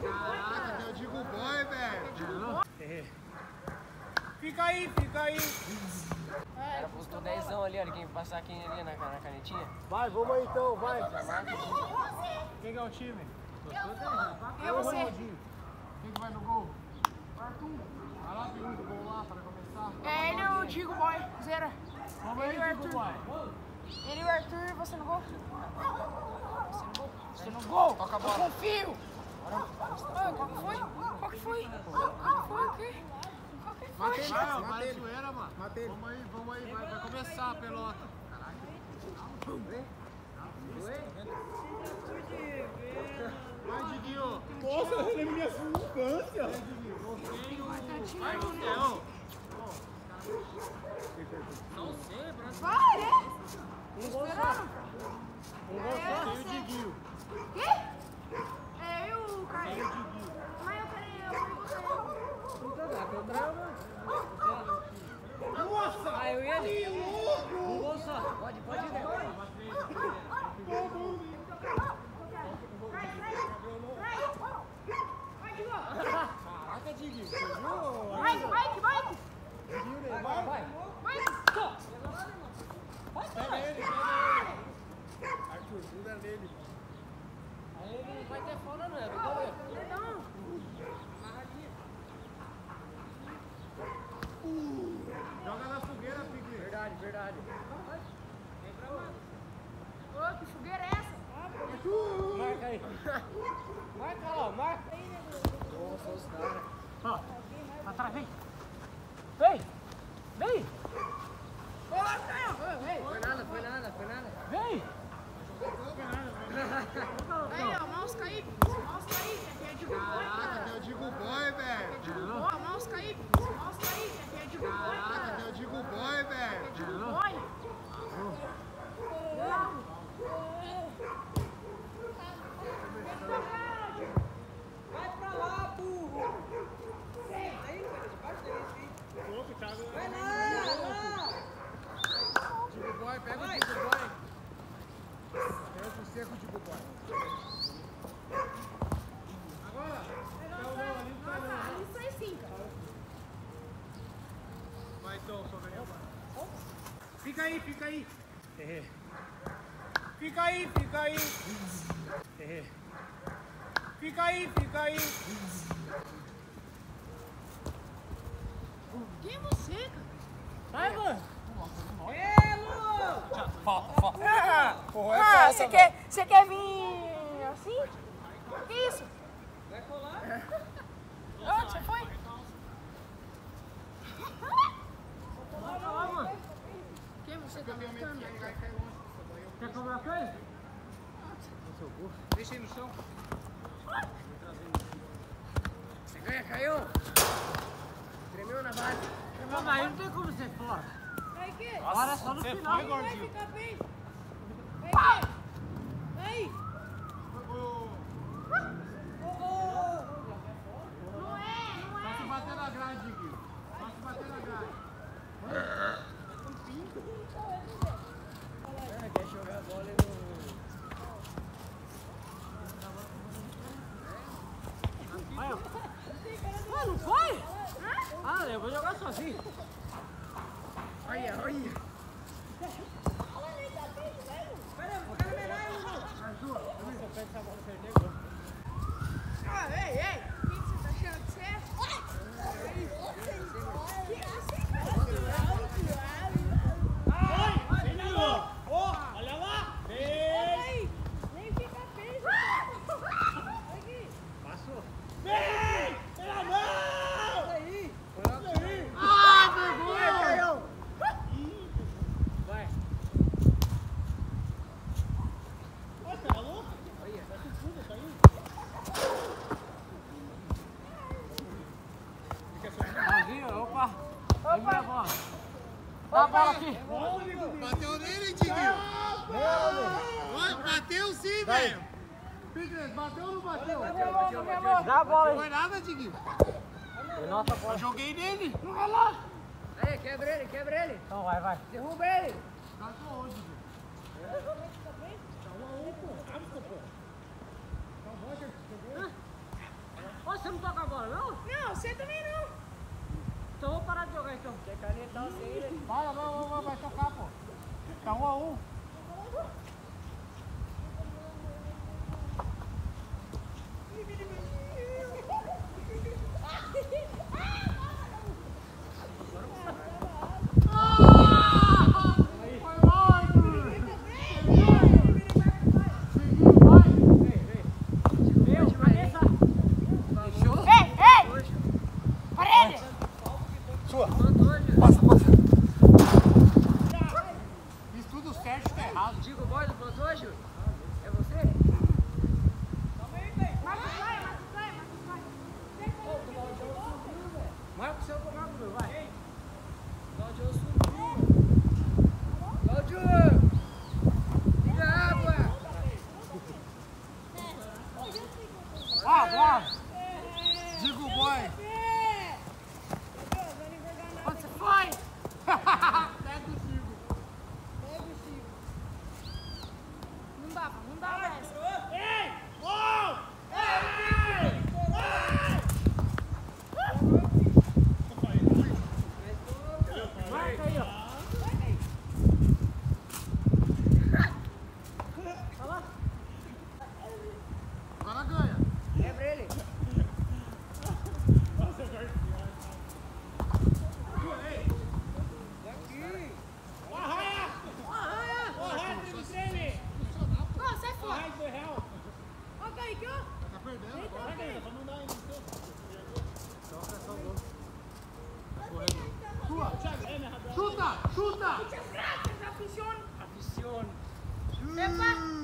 Caraca, eu digo boy, velho. Fica aí, fica aí. Ela postou 10 ali, olha, quem passar aqui ali na, na canetinha. Vai, vamos aí então, vai. Quem que é o time? É você. Quem que vai no gol? Arthur. Vai lá, pergunta o gol lá para começar. É ele e o Digo Boy, zera. Vamos Ele o aí, Digo Arthur. Boy. Ele e o Arthur, você no gol? Você no gol? Você no gol? Toca a Eu bola. confio. Ah, qual que foi? Qual que foi? Qual que foi o quê? Ele. zoeira, mano. Vamos aí, vamos aí, vai, vai começar a pelota. Vai, Diguinho. Nossa, ele é minha. Vai, Theo. Vai, né? Esperando. Tem o Diguinho. Quê? É eu e o Carlinhos. Mas eu queria, eu queria você. Nossa! Ah, eu louco! Um gol só. Pode, pode ir, né? Vai. Caraca, Diguinho. Você viu? Mike, Mike, Mike. Diguinho, né? Vai, vai. Mike. Pega ele, pega ele. Arthur, gruda nele. Aí ele não vai ter fora, não, é do goleiro. Não. Joga na fogueira, Pigli. Verdade, verdade. Ô, que fogueira é essa? Marca aí. Marca lá, marca né? Nossa, os caras. Ó, atrás, vem. Vem! Vem! Ô. Foi nada, foi nada, foi nada. Vem! Aí, ó, mouse caído. Mouse caído. Aqui é Digo Boy, Caraca, cara. eu digo boy, velho. Digo Boy, mouse caído. Mouse caído. Aqui é Digo Boy, Caraca, cara. eu digo boy, velho. Digo Boy. Vai pra lá, burro. Vai lá, Digo boy, pega o digo boy. Pega o seco, digo boy. Agora. Não, não, ali não tá não. Isso aí sim, cara. Vai então, Sovereign. Fica aí, fica aí. Fica aí, fica aí. Fica aí, fica aí. Quem é você, cara? Vai, mano. Ah, você quer, você quer vir assim? Que isso? Vai colar você foi? Quem você tá brincando? Quer cobrar coisa? Deixa ele no chão. Você ganha, caiu. Tremeu na base. Mas aí não tem como ser fora. Vai, que? Agora é só no final. Vai ficar bem. Vai, que? Vai. Não é, não Só se é. bater na grade, Diguinho. Só se bater na grade. Quer jogar a bola e não... Ah, não foi? Ah, eu vou jogar sozinho. Olha, olha. Ah, Vai. Pigres, bateu ou não bateu? Bateu, bateu, bateu. Dá a bola. Não foi nada, Diguinho. Nossa bola. Eu joguei nele. Não vai lá. Aí, quebra ele, quebra ele. Então vai, vai. Derruba ele. Tá com onde, é. tá, tá, tá um a um, pô. Tá pô. Tá um Você não toca a bola, não? Não, você também não. Então vou parar de jogar, então. Quer você? Vai, vai, vai, vai, vai tocar, pô. Tá um a um. seu comando, meu, vai. Água! Ah, Digo, boy! ¡Chuta! ¡Chuta! Muchas gracias, afición. Afición. Mm.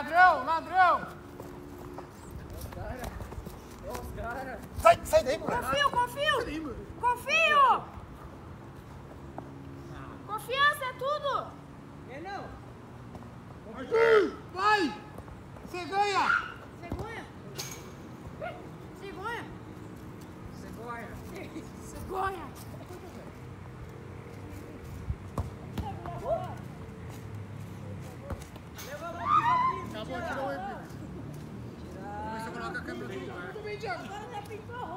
Ladrão, ladrão! É os caras! É sai, sai daí, moleque! Confio, confio! Confio! Confiança é tudo! É não! Confio. Vai! Você ganha! Você ganha! Você ganha! Você ganha! Você ganha! Happy birthday!